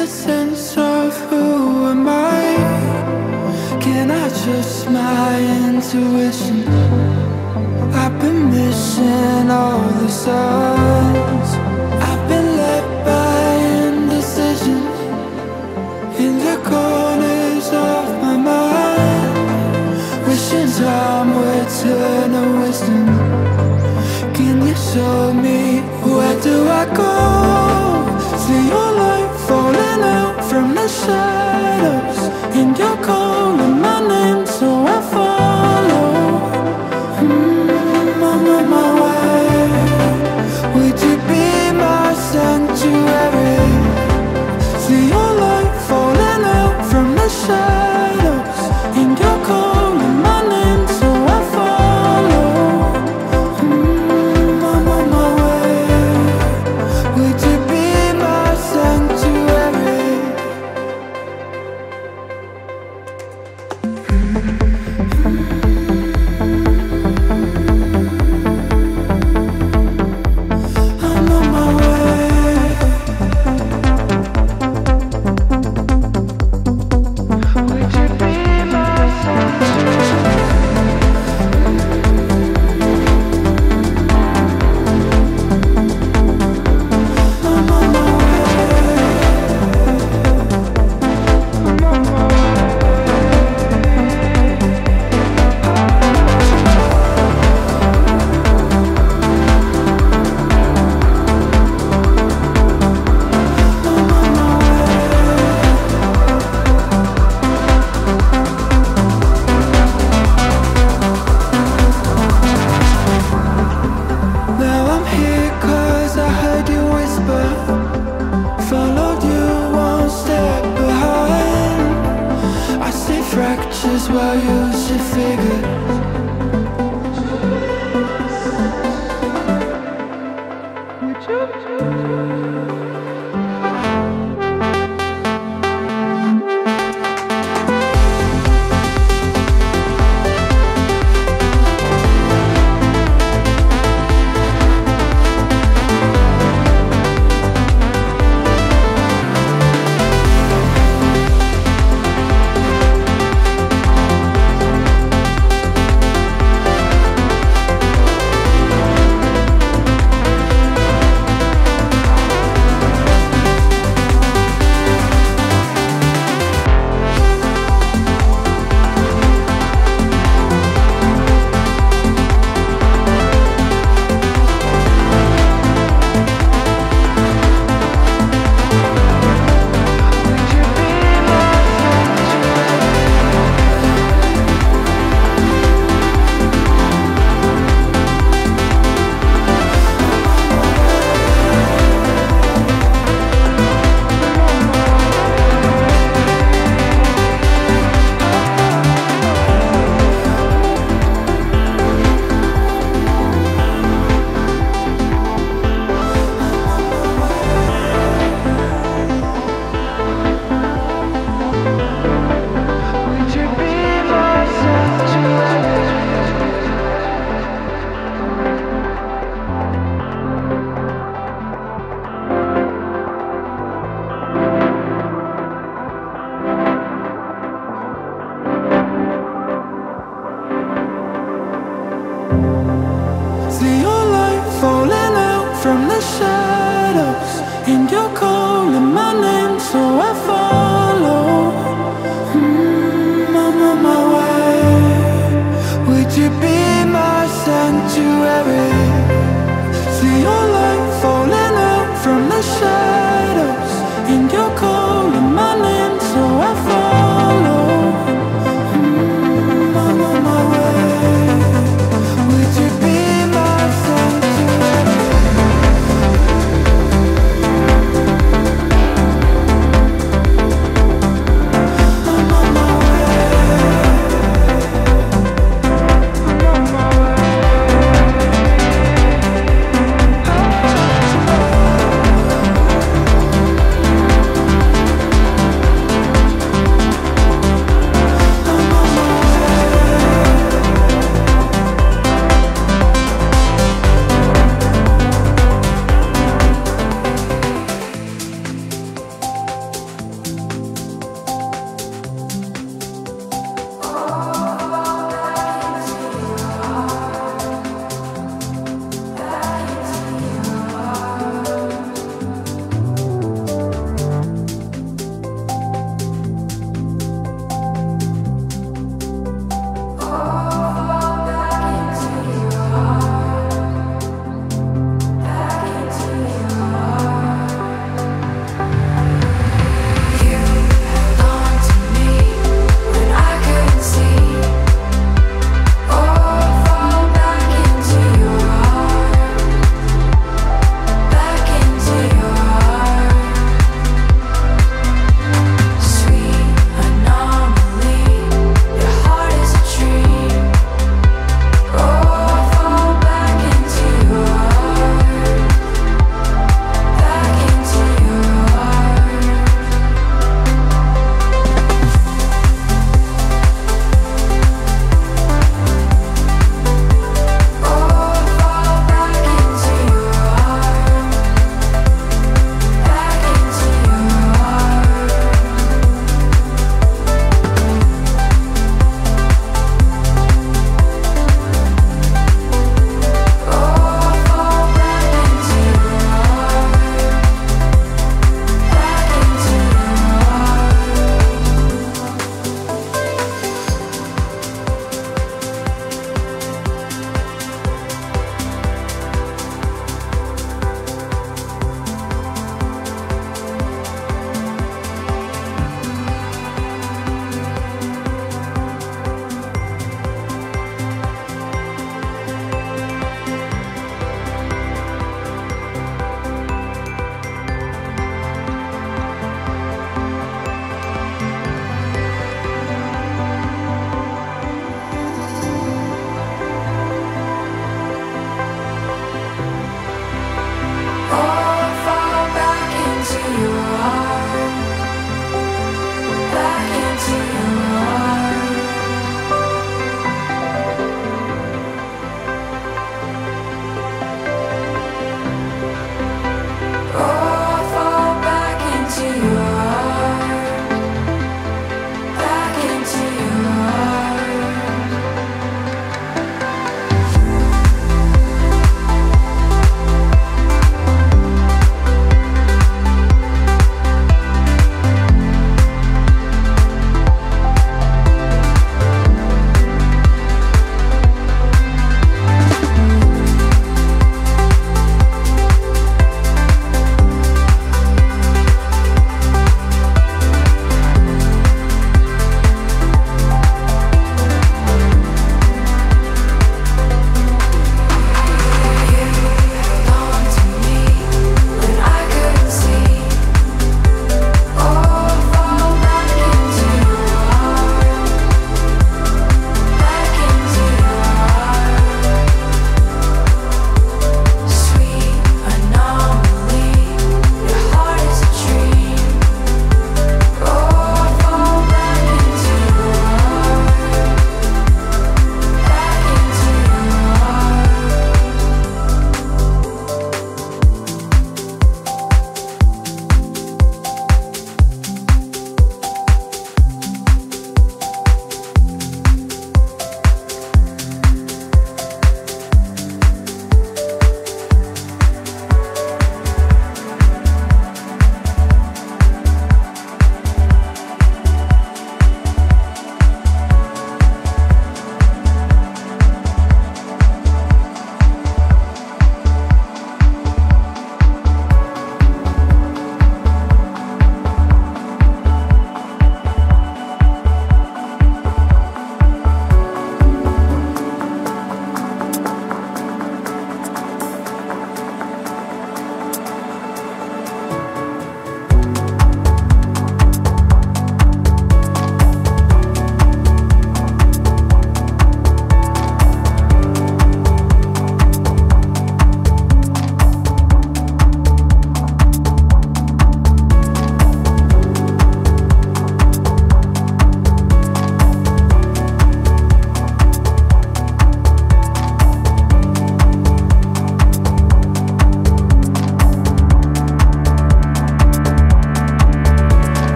a sense of who am I? Can I trust my intuition? I've been missing all the signs. I've been led by indecision in the corners of my mind, wishing time would turn to wisdom. Can you show me where do I go? The shadows, and you're calling my name, so I follow.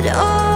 but oh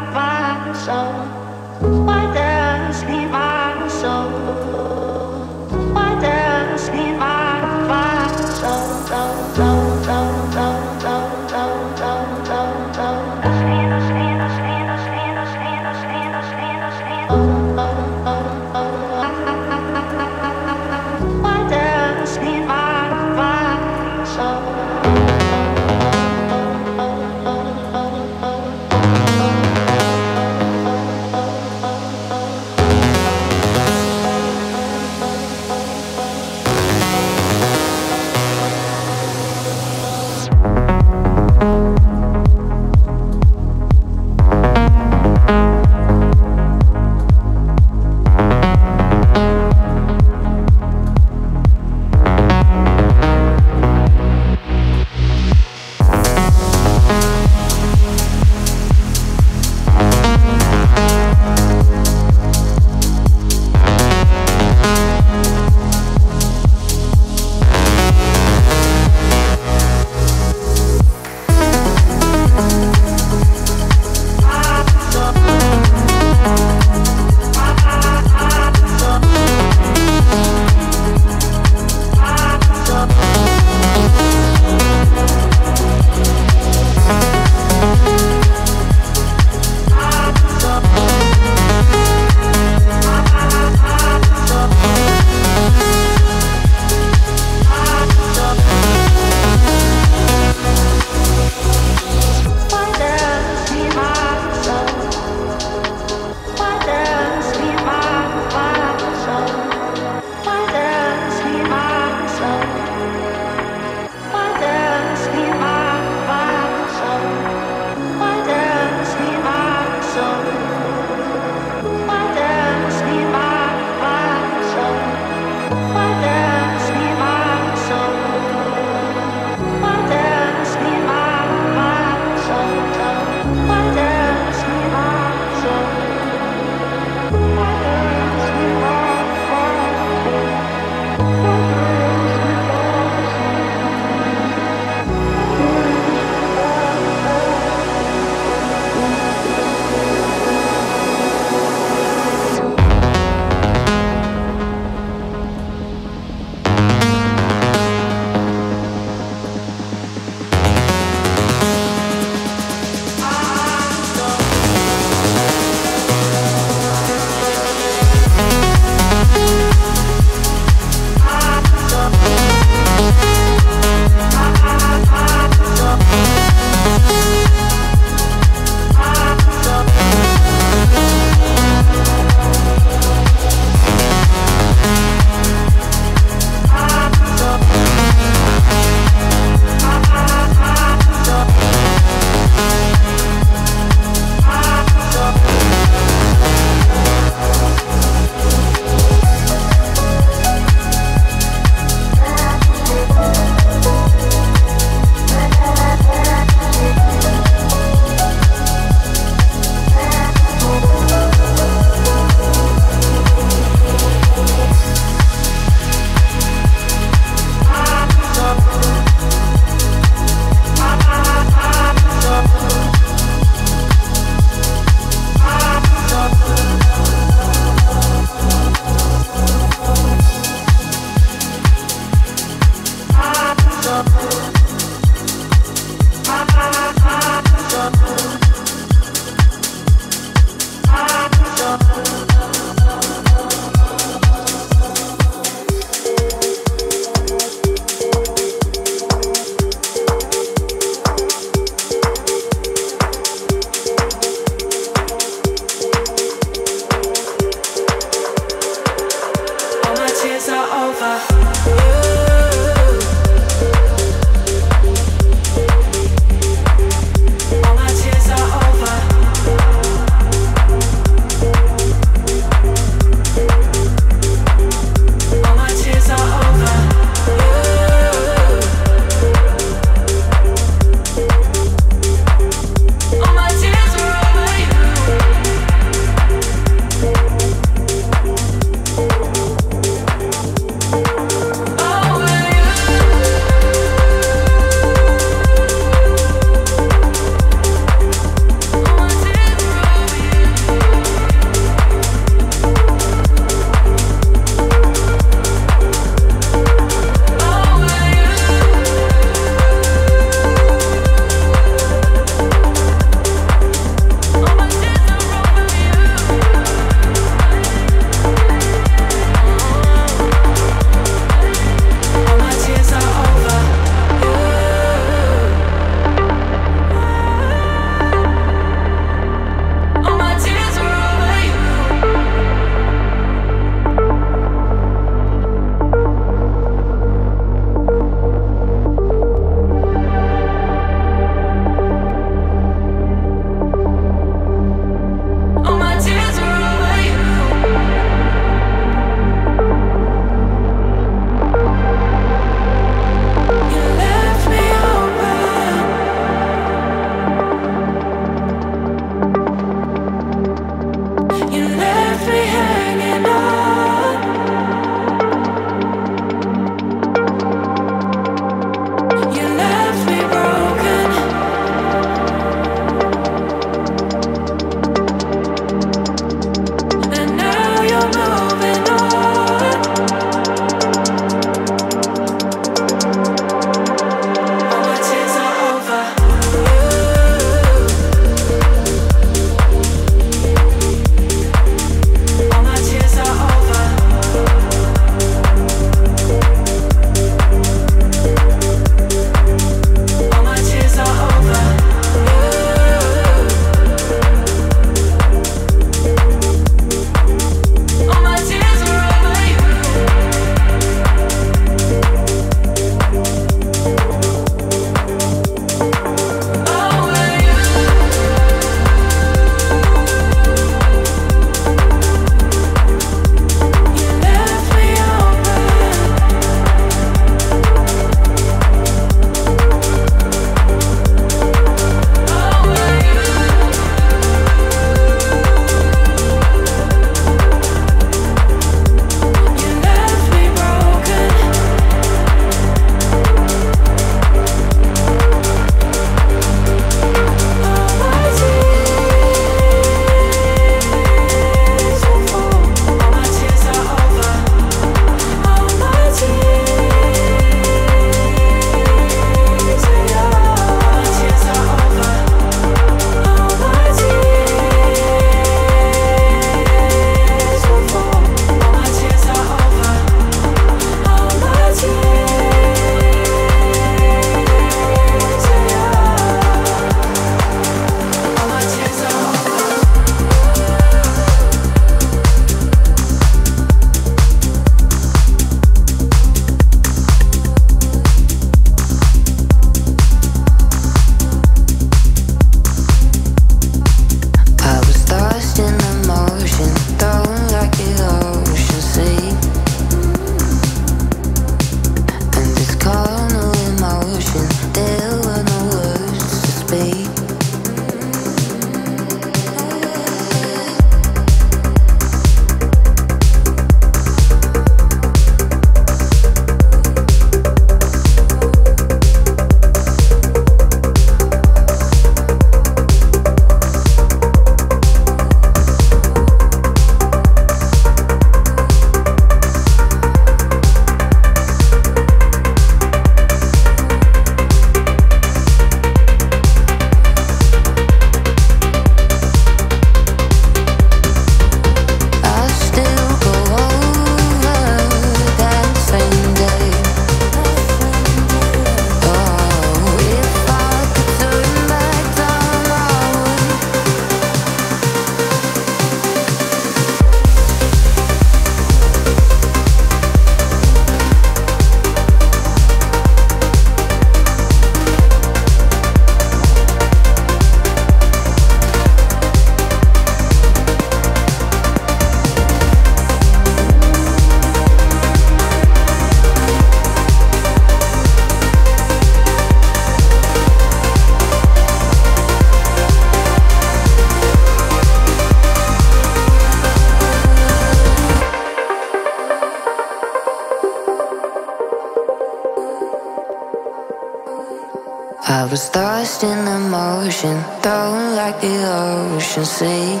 lost in the motion, thrown like the ocean sea.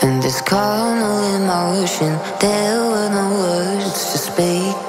And this carnal emotion, there were no words to speak.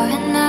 far enough